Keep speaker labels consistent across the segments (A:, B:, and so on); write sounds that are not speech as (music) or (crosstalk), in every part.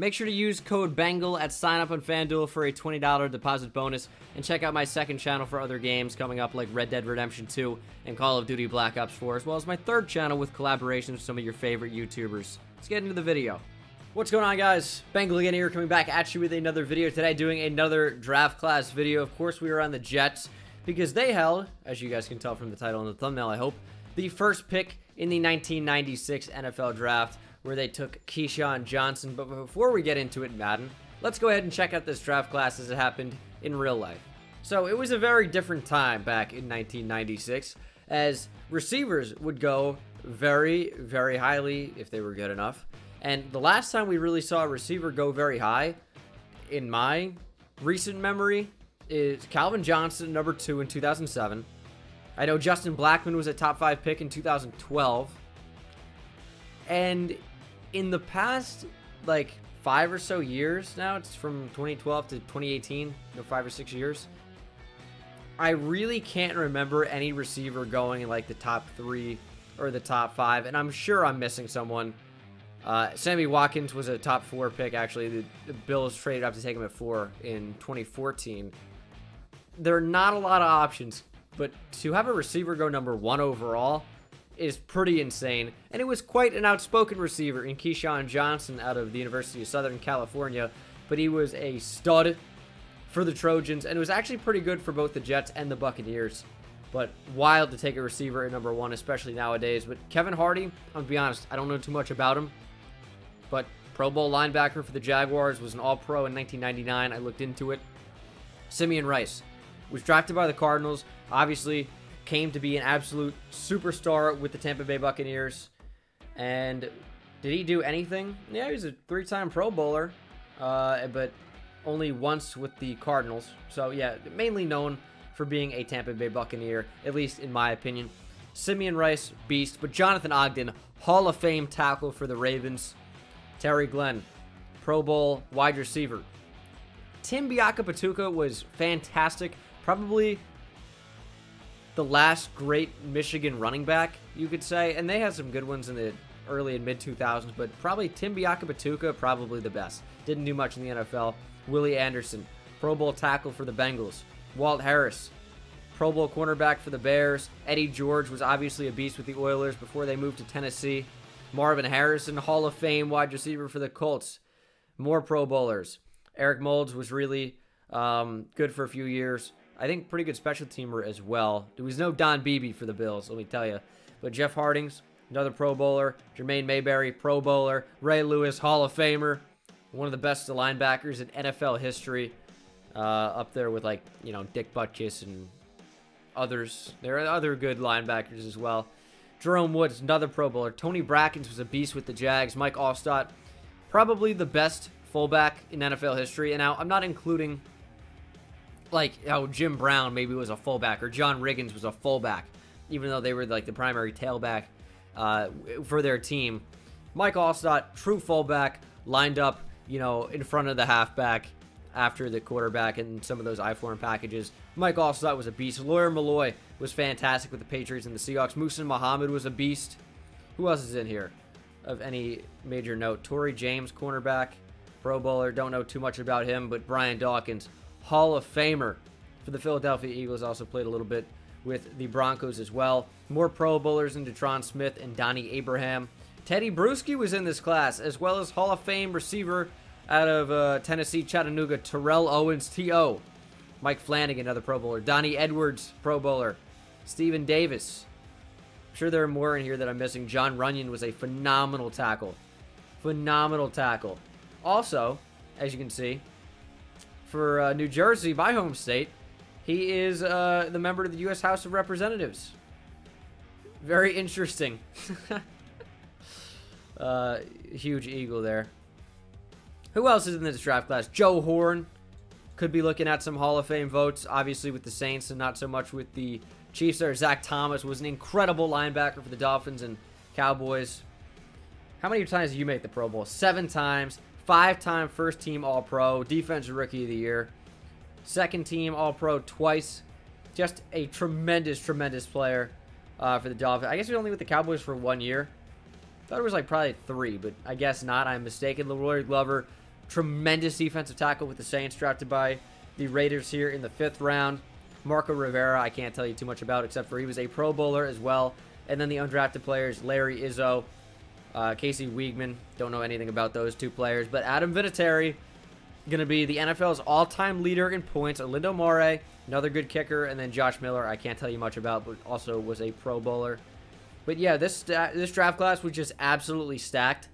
A: Make sure to use code BENGAL at sign up on FanDuel for a $20 deposit bonus, and check out my second channel for other games coming up like Red Dead Redemption 2 and Call of Duty Black Ops 4, as well as my third channel with collaborations with some of your favorite YouTubers. Let's get into the video. What's going on guys? Bengal again here coming back at you with another video today doing another draft class video. Of course we are on the Jets because they held, as you guys can tell from the title and the thumbnail I hope, the first pick in the 1996 NFL Draft where they took Keyshawn Johnson. But before we get into it, Madden, let's go ahead and check out this draft class as it happened in real life. So it was a very different time back in 1996 as receivers would go very, very highly if they were good enough. And the last time we really saw a receiver go very high, in my recent memory, is Calvin Johnson, number two in 2007. I know Justin Blackmon was a top five pick in 2012. And in the past, like, five or so years now, it's from 2012 to 2018, you know, five or six years, I really can't remember any receiver going in, like, the top three or the top five. And I'm sure I'm missing someone. Uh, Sammy Watkins was a top four pick, actually. The, the Bills traded up to take him at four in 2014. There are not a lot of options, but to have a receiver go number one overall is pretty insane. And it was quite an outspoken receiver in Keyshawn Johnson out of the University of Southern California. But he was a stud for the Trojans, and it was actually pretty good for both the Jets and the Buccaneers. But wild to take a receiver at number one, especially nowadays. But Kevin Hardy, I'm to be honest, I don't know too much about him. But Pro Bowl linebacker for the Jaguars, was an All-Pro in 1999. I looked into it. Simeon Rice was drafted by the Cardinals. Obviously, came to be an absolute superstar with the Tampa Bay Buccaneers. And did he do anything? Yeah, he was a three-time Pro Bowler, uh, but only once with the Cardinals. So, yeah, mainly known for being a Tampa Bay Buccaneer, at least in my opinion. Simeon Rice, beast. But Jonathan Ogden, Hall of Fame tackle for the Ravens. Terry Glenn, Pro Bowl wide receiver. Tim Biakabutuka was fantastic. Probably the last great Michigan running back, you could say. And they had some good ones in the early and mid 2000s, but probably Tim Biakabutuka, probably the best. Didn't do much in the NFL. Willie Anderson, Pro Bowl tackle for the Bengals. Walt Harris, Pro Bowl cornerback for the Bears. Eddie George was obviously a beast with the Oilers before they moved to Tennessee. Marvin Harrison, Hall of Fame wide receiver for the Colts. More Pro Bowlers. Eric Moulds was really um, good for a few years. I think pretty good special teamer as well. There was no Don Beebe for the Bills, let me tell you. But Jeff Hartings, another Pro Bowler. Jermaine Mayberry, Pro Bowler. Ray Lewis, Hall of Famer. One of the best linebackers in NFL history. Uh, up there with, like, you know, Dick Butkus and others. There are other good linebackers as well. Jerome Woods, another Pro Bowler. Tony Brackens was a beast with the Jags. Mike Alstott, probably the best fullback in NFL history. And now I'm not including like how Jim Brown maybe was a fullback or John Riggins was a fullback, even though they were like the primary tailback uh, for their team. Mike Alstott, true fullback, lined up, you know, in front of the halfback after the quarterback and some of those I-form packages. Mike Alstott was a beast. Lawyer Milloy was fantastic with the Patriots and the Seahawks. Muhsin Muhammad was a beast. Who else is in here of any major note? Tory James, cornerback, Pro Bowler. Don't know too much about him, but Brian Dawkins, Hall of Famer for the Philadelphia Eagles. Also played a little bit with the Broncos as well. More Pro Bowlers in Detron Smith and Donnie Abraham. Teddy Bruschi was in this class, as well as Hall of Fame receiver out of uh, Tennessee, Chattanooga, Terrell Owens, T.O. Mike Flanagan, another Pro Bowler. Donnie Edwards, Pro Bowler. Stephen Davis. I'm sure there are more in here that I'm missing. Jon Runyan was a phenomenal tackle. Phenomenal tackle. Also, as you can see, for uh, New Jersey, my home state, he is uh, the member of the U.S. House of Representatives. Very interesting. (laughs) uh, huge eagle there. Who else is in this draft class? Joe Horn could be looking at some Hall of Fame votes, obviously with the Saints and not so much with the Chiefs there. Zach Thomas was an incredible linebacker for the Dolphins and Cowboys. How many times did you make the Pro Bowl? Seven times. Five-time first-team All-Pro. Defensive Rookie of the Year. Second team All-Pro twice. Just a tremendous, tremendous player uh, for the Dolphins. I guess he was only with the Cowboys for one year. Thought it was like probably three, but I guess not. I'm mistaken. La'Roi Glover, tremendous defensive tackle with the Saints drafted by the Raiders here in the fifth round. Marco Rivera, I can't tell you too much about except for he was a Pro Bowler as well. And then the undrafted players, Larry Izzo, uh, Casey Wiegmann. Don't know anything about those two players. But Adam Vinatieri, going to be the NFL's all-time leader in points. Olindo Mare, another good kicker. And then Josh Miller, I can't tell you much about, but also was a Pro Bowler. But yeah, this, this draft class was just absolutely stacked.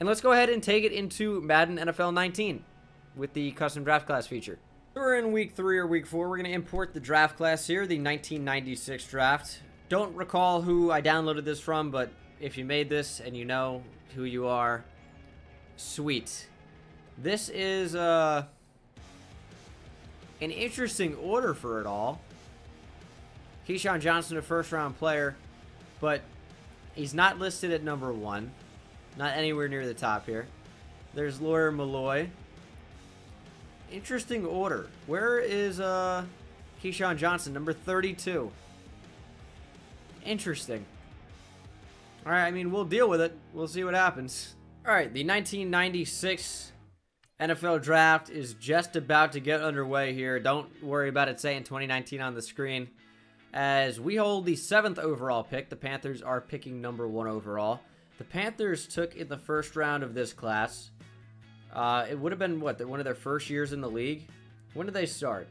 A: And let's go ahead and take it into Madden NFL 19 with the custom draft class feature. We're in week three or week four. We're going to import the draft class here, the 1996 draft. Don't recall who I downloaded this from, but if you made this and you know who you are, sweet. This is uh, an interesting order for it all. Keyshawn Johnson, a first round player, but he's not listed at number one. Not anywhere near the top here. There's Lawyer Milloy. Interesting order. Where is uh, Keyshawn Johnson? Number 32. Interesting. Alright, I mean, we'll deal with it. We'll see what happens. Alright, the 1996 NFL Draft is just about to get underway here. Don't worry about it saying 2019 on the screen. As we hold the seventh overall pick, the Panthers are picking number one overall. The Panthers took in the first round of this class. Uh, it would have been what one of their first years in the league. When did they start?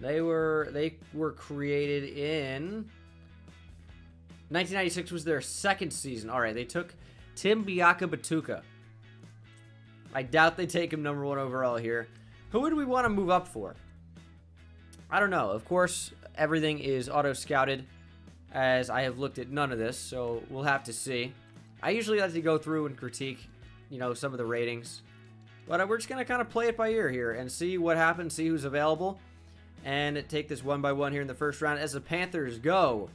A: They were they were created in 1996 was their second season. All right, they took Tim Biakabutuka. I doubt they take him number one overall here. Who would we want to move up for? I don't know. Of course, everything is auto scouted, as I have looked at none of this, so we'll have to see. I usually like to go through and critique, you know, some of the ratings. But we're just going to kind of play it by ear here and see what happens, see who's available. And take this one by one here in the first round as the Panthers go.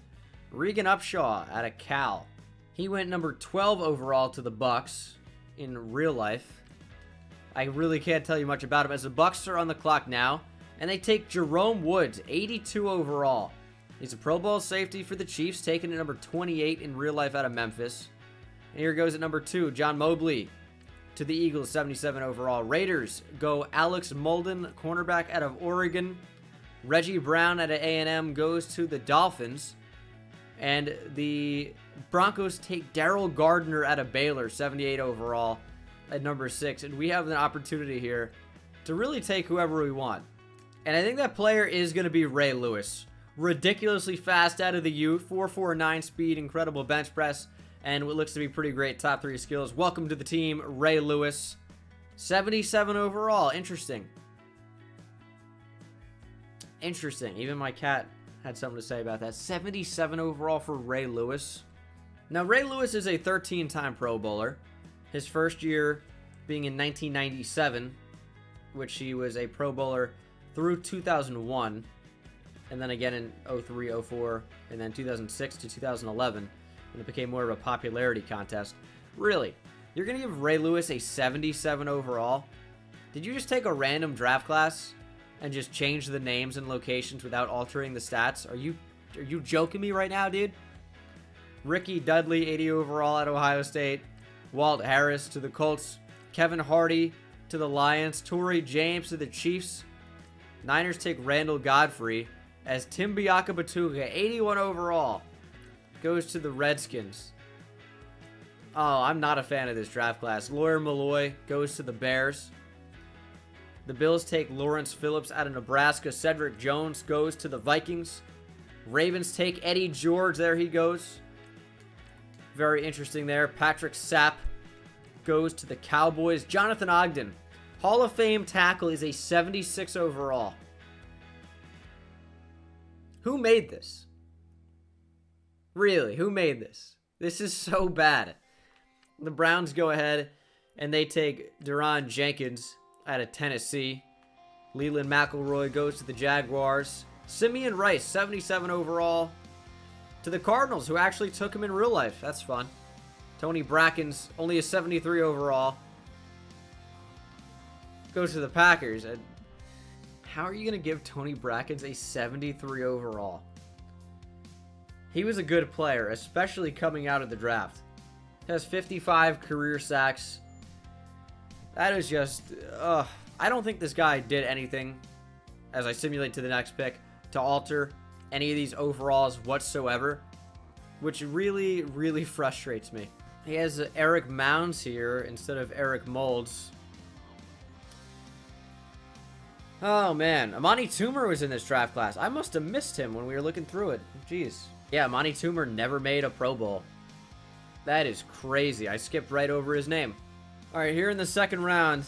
A: Regan Upshaw out of Cal. He went number 12 overall to the Bucks in real life. I really can't tell you much about him as the Bucks are on the clock now. And they take Jerome Woods, 82 overall. He's a Pro Bowl safety for the Chiefs, taken at number 28 in real life out of Memphis. And here goes at number two, John Mobley to the Eagles, 77 overall. Raiders go Alex Molden, cornerback out of Oregon. Reggie Brown out of A&M goes to the Dolphins. And the Broncos take Daryl Gardner out of Baylor, 78 overall at number six. And we have an opportunity here to really take whoever we want. And I think that player is going to be Ray Lewis. Ridiculously fast out of the U, 449 speed, incredible bench press and what looks to be pretty great top three skills. Welcome to the team, Ray Lewis. 77 overall. Interesting. Interesting. Even my cat had something to say about that. 77 overall for Ray Lewis. Now, Ray Lewis is a 13 time Pro Bowler. His first year being in 1997, which he was a Pro Bowler through 2001, and then again in 03, 04, and then 2006 to 2011 and it became more of a popularity contest. Really? You're going to give Ray Lewis a 77 overall? Did you just take a random draft class and just change the names and locations without altering the stats? Are you are you joking me right now, dude? Ricky Dudley, 80 overall at Ohio State. Walt Harris to the Colts. Kevin Hardy to the Lions. Tory James to the Chiefs. Niners take Randall Godfrey as Tim Biakabutuka, 81 overall goes to the Redskins. Oh, I'm not a fan of this draft class. Lawyer Milloy goes to the Bears. The Bills take Lawrence Phillips out of Nebraska. Cedric Jones goes to the Vikings. Ravens take Eddie George. There he goes. Very interesting there. Patrick Sapp goes to the Cowboys. Jonathan Ogden, Hall of Fame tackle, is a 76 overall. Who made this? Really, who made this? This is so bad. The Browns go ahead and they take DeRon Jenkins out of Tennessee. Leland McElroy goes to the Jaguars. Simeon Rice, 77 overall, to the Cardinals, who actually took him in real life. That's fun. Tony Brackens, only a 73 overall, goes to the Packers. And how are you going to give Tony Brackens a 73 overall? He was a good player, especially coming out of the draft. Has 55 career sacks. That is just, I don't think this guy did anything, as I simulate to the next pick, to alter any of these overalls whatsoever, which really, really (laughs) frustrates me. He has Eric Mounds here instead of Eric Moulds. Oh, man. Amani Toomer was in this draft class. I must have missed him when we were looking through it. Jeez. Yeah, Amani Toomer never made a Pro Bowl. That is crazy. I skipped right over his name. All right, here in the second round,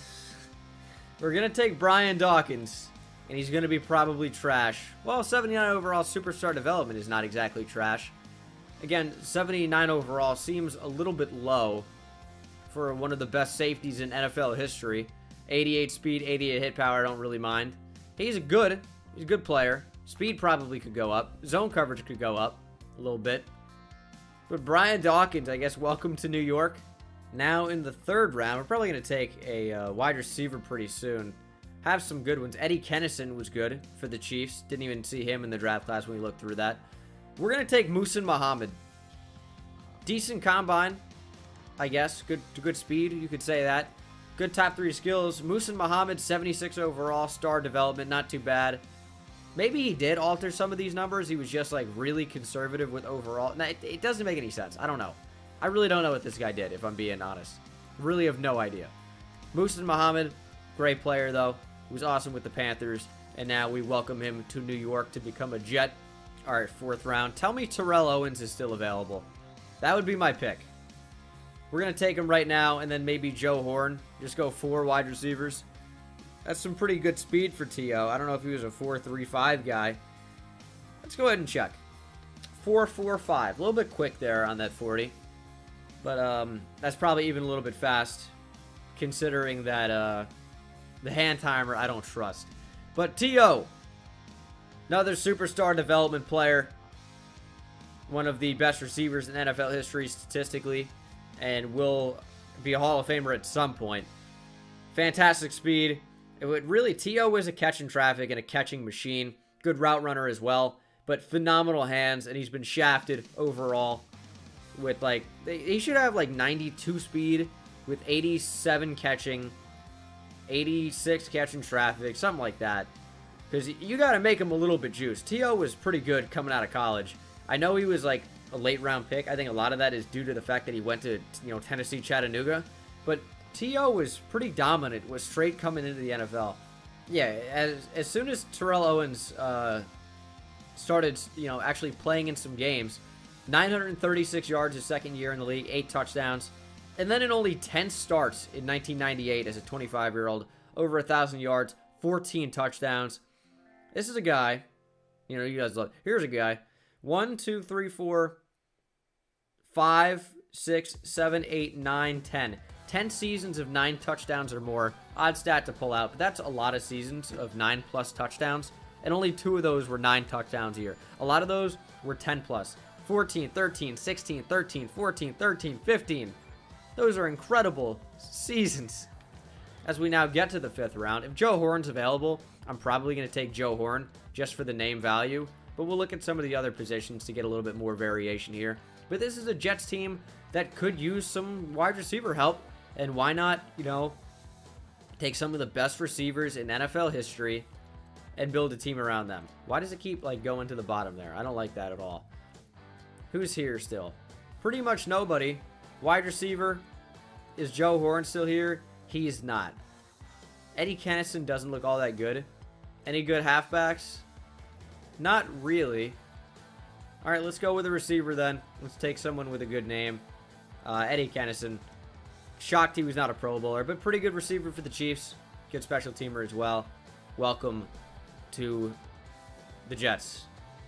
A: we're going to take Brian Dawkins, and he's going to be probably trash. Well, 79 overall superstar development is not exactly trash. Again, 79 overall seems a little bit low for one of the best safeties in NFL history. 88 speed, 88 hit power, I don't really mind. He's a good. He's a good player. Speed probably could go up. Zone coverage could go up a little bit. But Brian Dawkins, I guess, welcome to New York. Now in the third round, we're probably going to take a uh, wide receiver pretty soon. Have some good ones. Eddie Kennison was good for the Chiefs. Didn't even see him in the draft class when we looked through that. We're going to take Muhsin Muhammad. Decent combine, I guess. Good, to good speed, you could say that. Good top three skills. Muhsin Muhammad, 76 overall, star development, not too bad. Maybe he did alter some of these numbers. He was just like really conservative with overall. Now, it, it doesn't make any sense. I don't know. I really don't know what this guy did, if I'm being honest. Really have no idea. Muhsin Muhammad, great player though. He was awesome with the Panthers. And now we welcome him to New York to become a Jet. All right, fourth round. Tell me Terrell Owens is still available. That would be my pick. We're going to take him right now and then maybe Joe Horn. Just go four wide receivers. That's some pretty good speed for T.O. I don't know if he was a 4-3-5 guy. Let's go ahead and check. 4-4-5. A little bit quick there on that 40. But um, that's probably even a little bit fast considering that uh, the hand timer I don't trust. But T.O. Another superstar development player. One of the best receivers in NFL history statistically. And will be a Hall of Famer at some point. Fantastic speed. It would really, T.O. was a catching traffic and a catching machine. Good route runner as well. But phenomenal hands. And he's been shafted overall. With like, he should have like 92 speed. With 87 catching. 86 catching traffic. Something like that. Because you got to make him a little bit juice. T.O. was pretty good coming out of college. I know he was like a late round pick. I think a lot of that is due to the fact that he went to, you know, Tennessee Chattanooga. But T.O. was pretty dominant, was straight coming into the NFL. Yeah, as, as soon as Terrell Owens uh, started, you know, actually playing in some games, 936 yards his second year in the league, 8 touchdowns. And then in only 10 starts in 1998 as a 25-year-old, over 1,000 yards, 14 touchdowns. This is a guy, you know, you guys love. Here's a guy. One, two, three, four, five, six, seven, eight, nine, ten. 10 seasons of 9 touchdowns or more. Odd stat to pull out, but that's a lot of seasons of 9 plus touchdowns. And only two of those were 9 touchdowns a year. A lot of those were 10 plus. 14, 13, 16, 13, 14, 13, 15. Those are incredible seasons. As we now get to the fifth round, if Joe Horn's available, I'm probably going to take Joe Horn just for the name value. But we'll look at some of the other positions to get a little bit more variation here. But this is a Jets team that could use some wide receiver help. And why not, you know, take some of the best receivers in NFL history and build a team around them. Why does it keep, like, going to the bottom there? I don't like that at all. Who's here still? Pretty much nobody. Wide receiver. Is Joe Horn still here? He's not. Eddie Kennison doesn't look all that good. Any good halfbacks? Not really. All right, let's go with a receiver then. Let's take someone with a good name. Uh, Eddie Kennison. Shocked he was not a Pro Bowler, but pretty good receiver for the Chiefs. Good special teamer as well. Welcome to the Jets.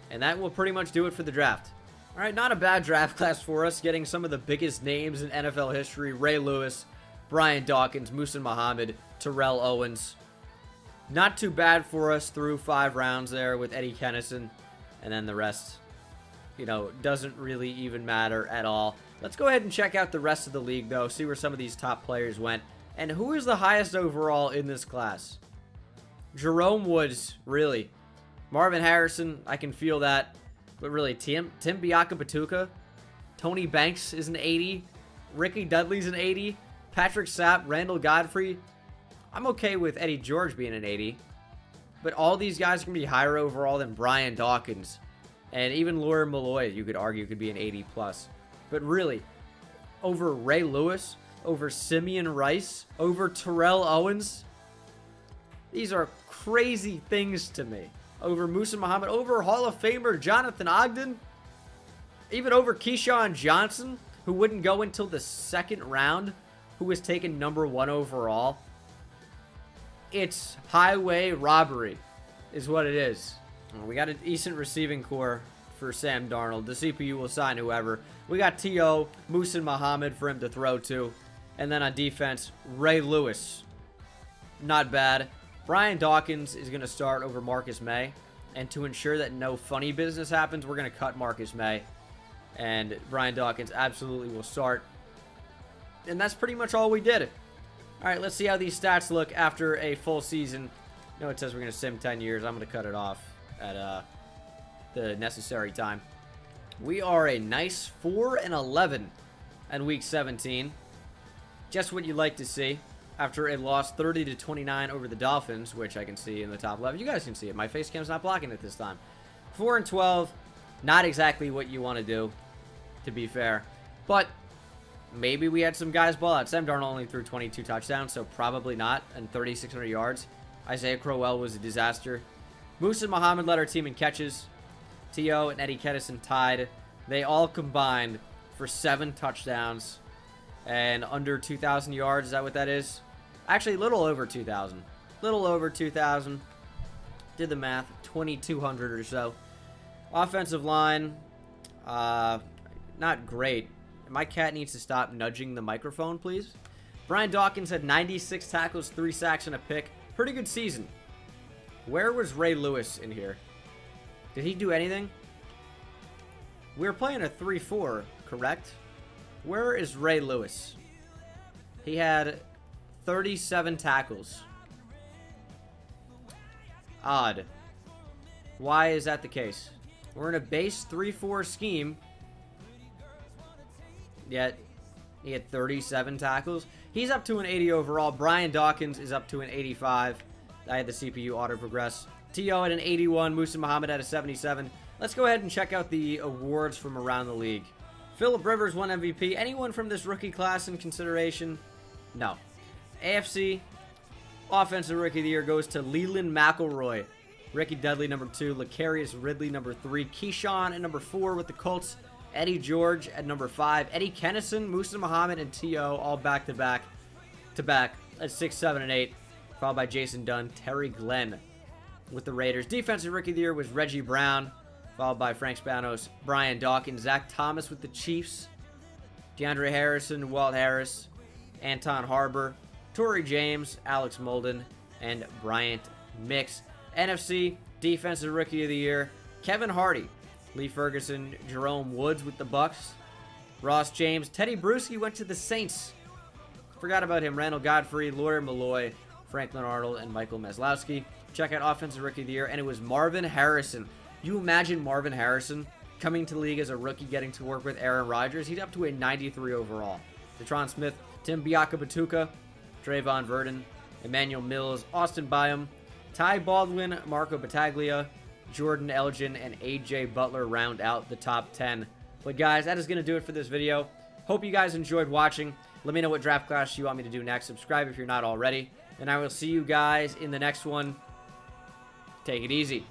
A: And that will pretty much do it for the draft. All right, not a bad draft class for us, getting some of the biggest names in NFL history. Ray Lewis, Brian Dawkins, Muhsin Muhammad, Terrell Owens. Not too bad for us through five rounds there with Eddie Kennison. And then the rest, you know, doesn't really even matter at all. Let's go ahead and check out the rest of the league, though. See where some of these top players went. And who is the highest overall in this class? Jerome Woods, really. Marvin Harrison, I can feel that. But really, Tim, Tim Biakabutuka, Tony Banks is an 80. Ricky Dudley's an 80. Patrick Sapp, Randall Godfrey. I'm okay with Eddie George being an 80. But all these guys can be higher overall than Brian Dawkins. And even Lawyer Milloy, you could argue, could be an 80 plus. But really, over Ray Lewis, over Simeon Rice, over Terrell Owens, these are crazy things to me. Over Muhsin Muhammad, over Hall of Famer Jonathan Ogden, even over Keyshawn Johnson, who wouldn't go until the second round, who was taken number one overall. It's highway robbery, is what it is. We got a decent receiving corps for Sam Darnold. The CPU will sign whoever. We got T.O., Muhsin Muhammad for him to throw to. And then on defense, Ray Lewis. Not bad. Brian Dawkins is going to start over Marcus Maye. And to ensure that no funny business happens, we're going to cut Marcus Maye. And Brian Dawkins absolutely will start. And that's pretty much all we did. All right, let's see how these stats look after a full season. No, it says we're going to sim 10 years. I'm going to cut it off at uh, the necessary time. We are a nice 4 and 11 in week 17. Just what you like to see after a loss 30 to 29 over the Dolphins, which I can see in the top left. You guys can see it. My face cam's not blocking it this time. 4 and 12, not exactly what you want to do, to be fair. But maybe we had some guys ball out. Sam Darnold only threw 22 touchdowns, so probably not, and 3,600 yards. Isaiah Crowell was a disaster. Muhsin Muhammad led our team in catches. T.O. and Eddie Kennison tied. They all combined for seven touchdowns and under 2,000 yards. Is that what that is? Actually, a little over 2,000. Little over 2,000. Did the math. 2,200 or so. Offensive line, uh, not great. My cat needs to stop nudging the microphone, please. Brian Dawkins had 96 tackles, 3 sacks, and a pick. Pretty good season. Where was Ray Lewis in here? Did he do anything? We were playing a 3-4, correct? Where is Ray Lewis? He had 37 tackles. Odd. Why is that the case? We're in a base 3-4 scheme. Yet, he had 37 tackles. He's up to an 80 overall. Brian Dawkins is up to an 85. I had the CPU auto-progress. T.O. at an 81. Muhsin Muhammad at a 77. Let's go ahead and check out the awards from around the league. Philip Rivers won MVP. Anyone from this rookie class in consideration? No. AFC Offensive Rookie of the Year goes to Leland McElroy. Ricky Dudley, number two. Lecarius Ridley, number three. Keyshawn at number four with the Colts. Eddie George at number five. Eddie Kennison, Muhsin Muhammad, and T.O. all back to back to back at six, seven, and eight. Followed by Jason Dunn, Terry Glenn with the Raiders. Defensive Rookie of the Year was Reggie Brown followed by Frank Spanos, Brian Dawkins, Zach Thomas with the Chiefs, DeAndre Harrison, Walt Harris, Anton Harbor, Tory James, Alex Molden, and Bryant Mix. NFC Defensive Rookie of the Year, Kevin Hardy, Lee Ferguson, Jerome Woods with the Bucks, Ross James, Teddy Bruschi went to the Saints. Forgot about him. Randall Godfrey, Lawyer Milloy, Franklin Arnold, and Michael Meslowski. Check out Offensive Rookie of the Year, and it was Marvin Harrison you imagine Marvin Harrison coming to the league as a rookie, getting to work with Aaron Rodgers? He's up to a 93 overall. Detron Smith, Tim Biakabutuka, Trayvon Verdon, Emmanuel Mills, Austin Byam, Ty Baldwin, Marco Battaglia, Jordan Elgin, and AJ Butler round out the top 10. But guys, that is going to do it for this video. Hope you guys enjoyed watching. Let me know what draft class you want me to do next. Subscribe if you're not already. And I will see you guys in the next one. Take it easy.